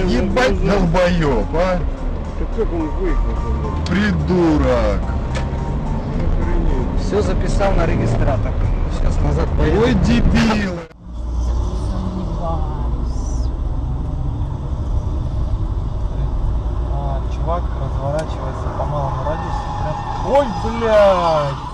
ебать долбоёб, а? Как он выехал? Придурок. Все записал на регистратор. Сейчас назад поеду. Ой, дебил. А, чувак разворачивается по малому радиусу. Прям... Ой, блядь!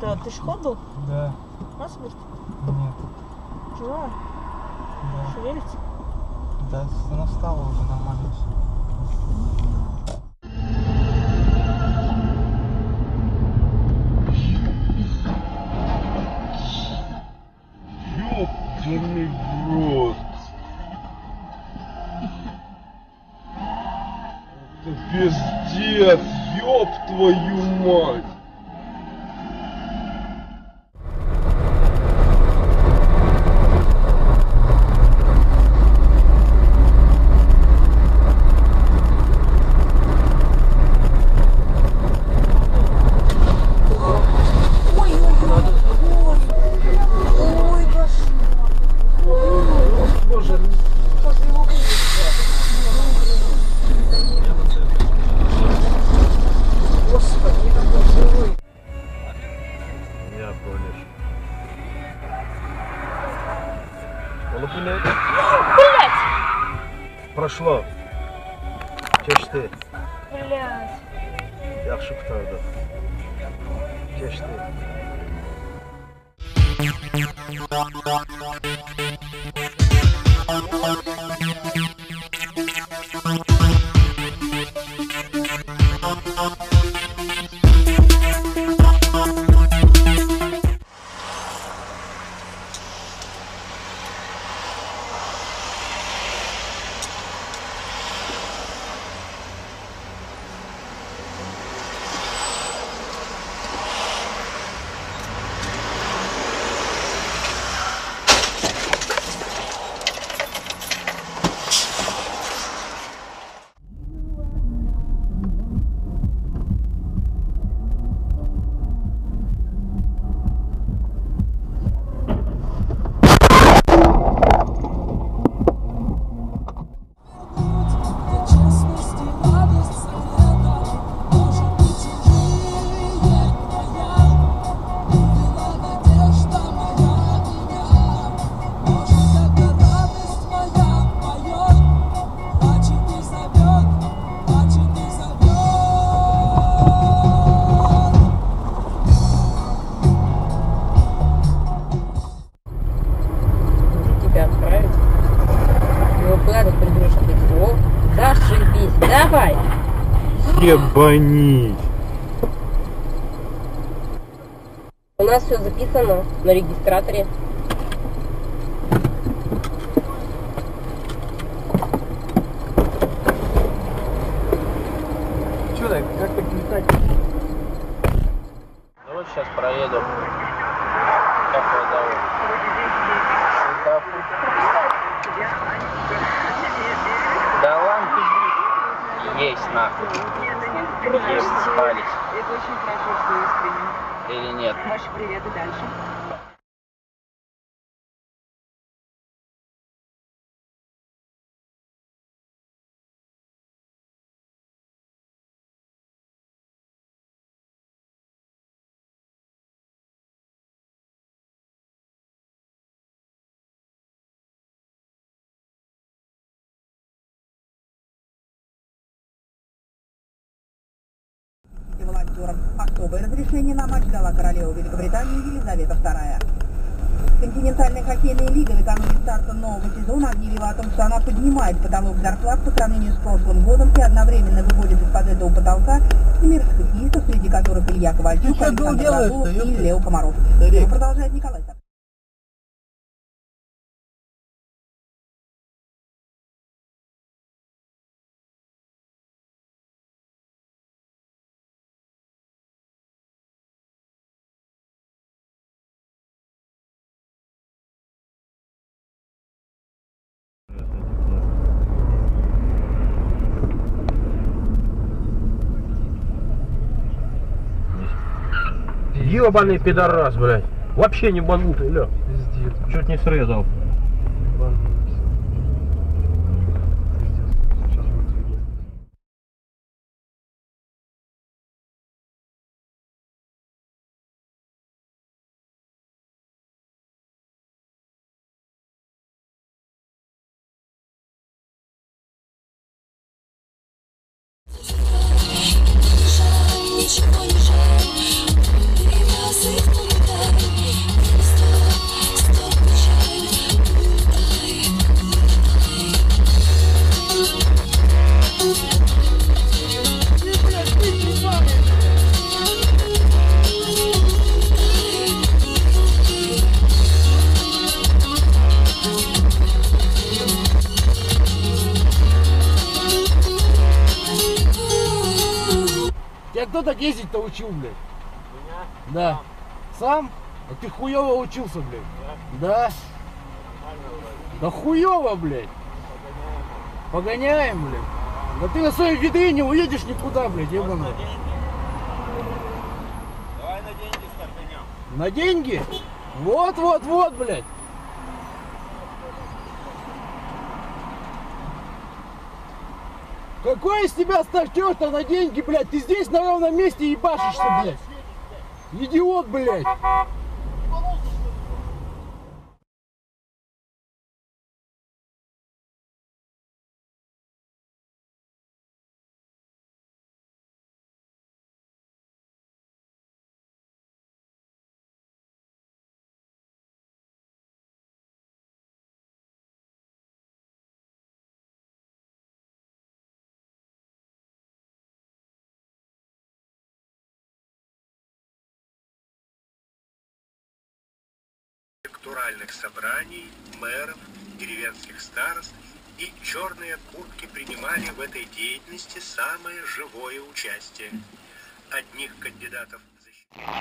Это пешеход был? Да, Насмерть? нет, Живая? да. Шевелится? Да, она встала уже нормально все. Başla. Keçdi. Helal. Yaxşı qutardıq. Keçdi. Давай. Ебани. У нас все записано на регистраторе. Так, как так летать? Ну вот сейчас проеду. Как его зовут? Светофор. Да ладно, ты есть нахуй. Есть, спались. Это очень хорошо, что искренне. Или нет? Ваши приветы дальше. Волонтерам. Особое разрешение на матч дала королева Великобритании Елизавета II. Континентальная хоккейная лига накануне старта нового сезона объявила о том, что она поднимает потолок зарплат по сравнению с прошлым годом и одновременно выводит из-под этого потолка семерых хоккеистов, среди которых Илья Ковальчук, Александр Разулов и? Лео Комаров. Продолжает Николай. Ебаный пидорас, блядь. Вообще не банутый, ля. Пиздец. Чуть не срезал. Ебанулись. Тебя кто так ездить-то учил, блядь? Меня? Да. Сам? А ты хуёво учился, блядь? Да. Да хуёво, блядь. Погоняем, блядь. Да ты на своей ведре не уедешь никуда, блядь, ебаный. Давай на деньги стартанем. На деньги? Вот, вот, вот, блядь. Какой из тебя стартер-то на деньги, блядь? Ты здесь на ровном месте ебашишься, блядь. Идиот, блядь. Электоральных собраний, мэров, деревенских старост и черные куртки принимали в этой деятельности самое живое участие. Одних кандидатов защищали.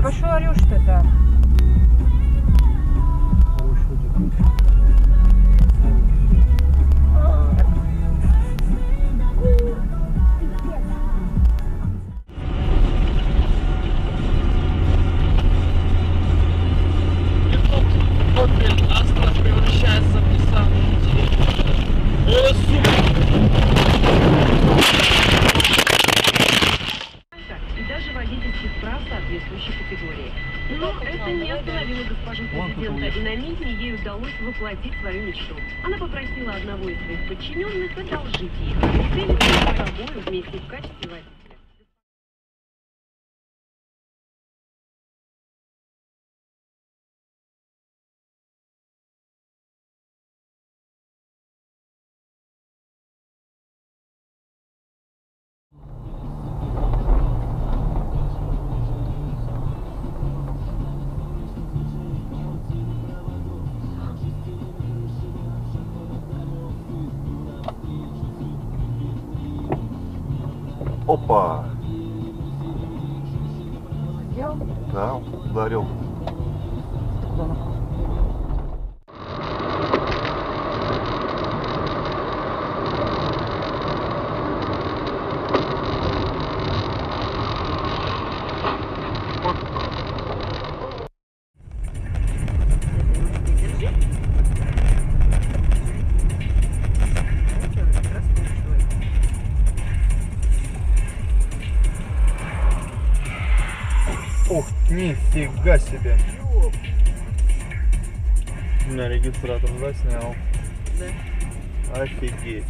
Пипец. А что президента, и на митинге ей удалось воплотить свою мечту. Она попросила одного из своих подчиненных одолжить ей автомобиль с собой вместе в качестве водителя. 六个 У меня регистратор заснял. Да. Офигеть.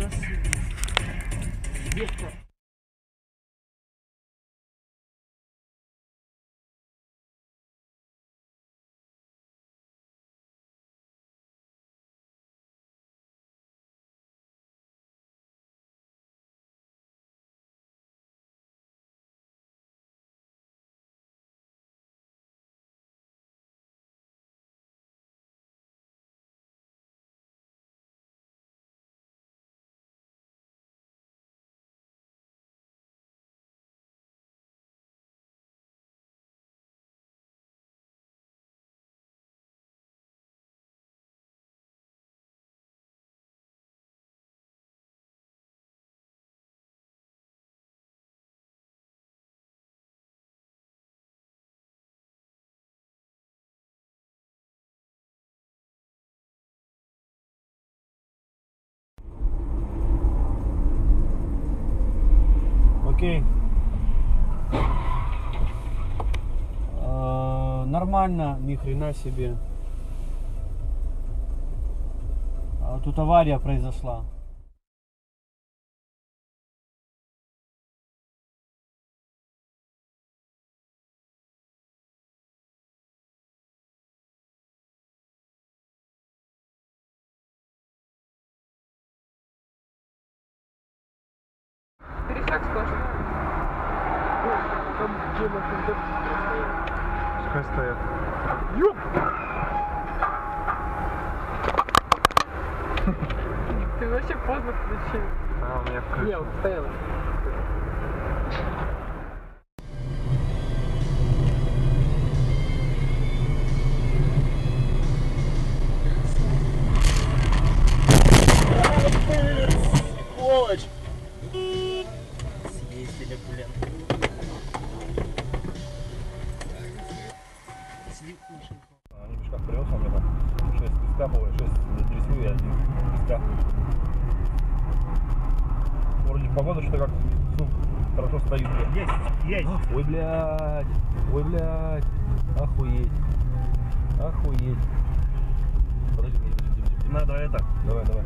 Окей. А, Нормально, ни хрена себе. А Тут авария произошла. Пересек сплошной. Пускай стоят. Ты вообще поздно включил. А, у меня включен. Не, вот стояла. Блять, охуеть. Охуеть. Подожди, подожди, подожди, подожди. Надо это. Давай, давай.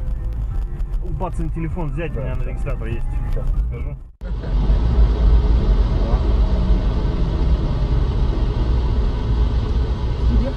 У пацан телефон взять, да, у меня да. на регистратор есть. Сейчас скажу. Тебе